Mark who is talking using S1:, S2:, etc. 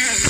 S1: Yes.